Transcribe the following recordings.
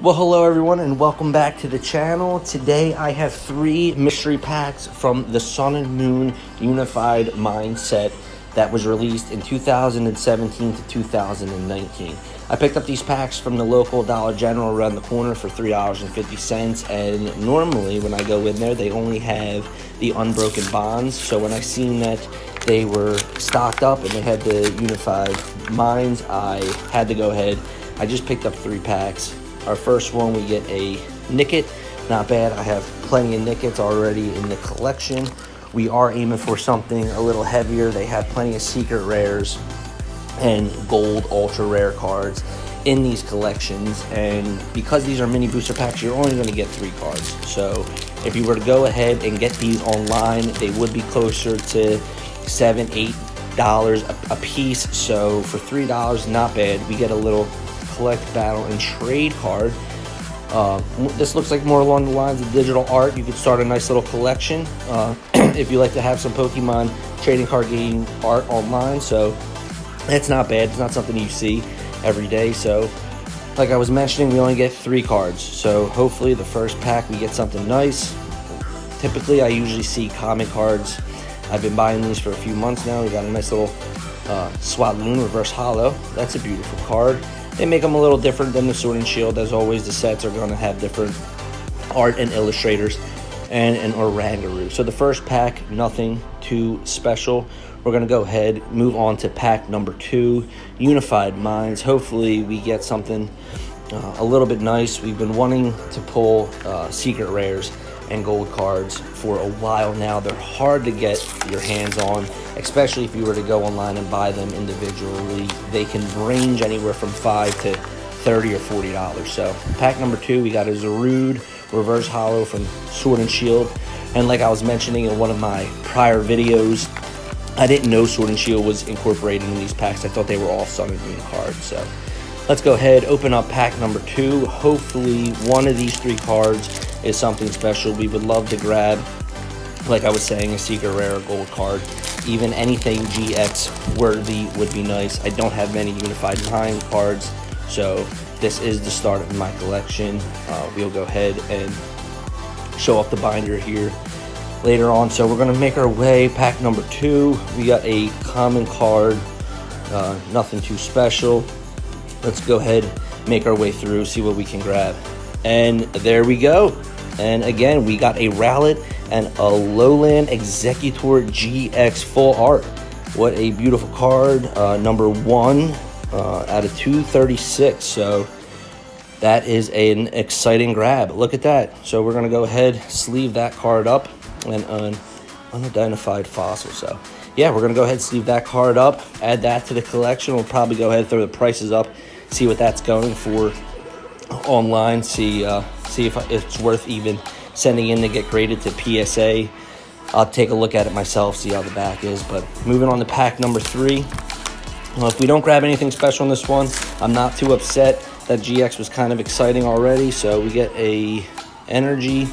Well, hello everyone, and welcome back to the channel. Today I have three mystery packs from the Sun and Moon Unified Mindset that was released in 2017 to 2019. I picked up these packs from the local Dollar General around the corner for $3.50, and normally when I go in there, they only have the unbroken bonds. So when I seen that they were stocked up and they had the Unified Minds, I had to go ahead. I just picked up three packs our first one, we get a Nickit. Not bad. I have plenty of Nickits already in the collection. We are aiming for something a little heavier. They have plenty of secret rares and gold ultra rare cards in these collections. And because these are mini booster packs, you're only going to get three cards. So if you were to go ahead and get these online, they would be closer to seven, eight dollars a piece. So for three dollars, not bad. We get a little collect, battle, and trade card. Uh, this looks like more along the lines of digital art. You could start a nice little collection uh, if you like to have some Pokemon trading card game art online. So it's not bad. It's not something you see every day. So, like I was mentioning, we only get three cards. So hopefully, the first pack we get something nice. Typically, I usually see comic cards. I've been buying these for a few months now. We got a nice little uh, Swablu Reverse Holo. That's a beautiful card. They make them a little different than the Sword and Shield. As always, the sets are going to have different art and illustrators and an Oranguru. So the first pack, nothing too special. We're going to go ahead, move on to pack number two, Unified Minds. Hopefully we get something uh, a little bit nice. We've been wanting to pull uh, secret rares and gold cards for a while now. They're hard to get your hands on, especially if you were to go online and buy them individually. They can range anywhere from 5 to 30 or $40. So, pack number two, we got a Zarude Reverse Holo from Sword and Shield. And like I was mentioning in one of my prior videos, I didn't know Sword and Shield was incorporated in these packs. I thought they were all Sun and Moon cards. So, let's go ahead, open up pack number two. Hopefully, one of these three cards is something special. We would love to grab, like I was saying, a secret rare gold card. Even anything GX worthy would be nice. I don't have many Unified Mind cards, so this is the start of my collection. Uh, we'll go ahead and show off the binder here later on. So we're going to make our way. Pack number two, we got a common card, uh, nothing too special. Let's go ahead, make our way through, see what we can grab. And there we go. And again, we got a Rowlet and Alolan Exeggutor GX full art. What a beautiful card. Uh, number one uh, out of 236. So that is an exciting grab. Look at that. So we're going to go ahead, sleeve that card up, and an unidentified fossil. So yeah, we're going to go ahead sleeve that card up, add that to the collection. We'll probably go ahead throw the prices up, see what that's going for online, see uh, see if it's worth even sending in to get graded to PSA. I'll take a look at it myself, see how the back is. But moving on to pack number three. Well, if we don't grab anything special in this one, I'm not too upset. That GX was kind of exciting already. So we get a energy,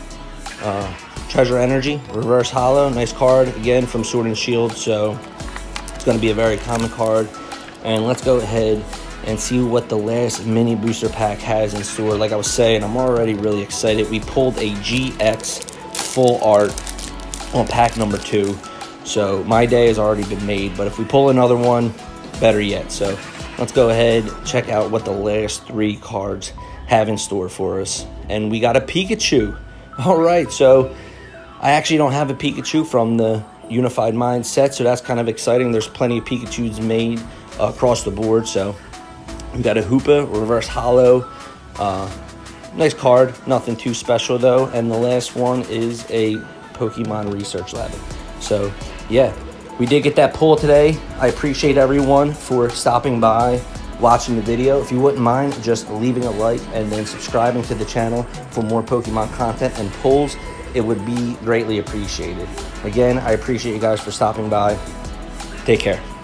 uh, treasure energy, reverse holo, nice card again from Sword and Shield. So it's going to be a very common card. And let's go ahead and see what the last mini booster pack has in store. Like I was saying, I'm already really excited. We pulled a GX full art on pack number two. So my day has already been made, but if we pull another one, better yet. So let's go ahead, check out what the last three cards have in store for us. And we got a Pikachu. All right, so I actually don't have a Pikachu from the Unified Mind set, so that's kind of exciting. There's plenty of Pikachus made uh, across the board, so we got a Hoopa Reverse holo. Uh, nice card, nothing too special though. And the last one is a Pokemon Research Lab. So, yeah, we did get that pull today. I appreciate everyone for stopping by, watching the video. If you wouldn't mind just leaving a like and then subscribing to the channel for more Pokemon content and pulls, it would be greatly appreciated. Again, I appreciate you guys for stopping by. Take care.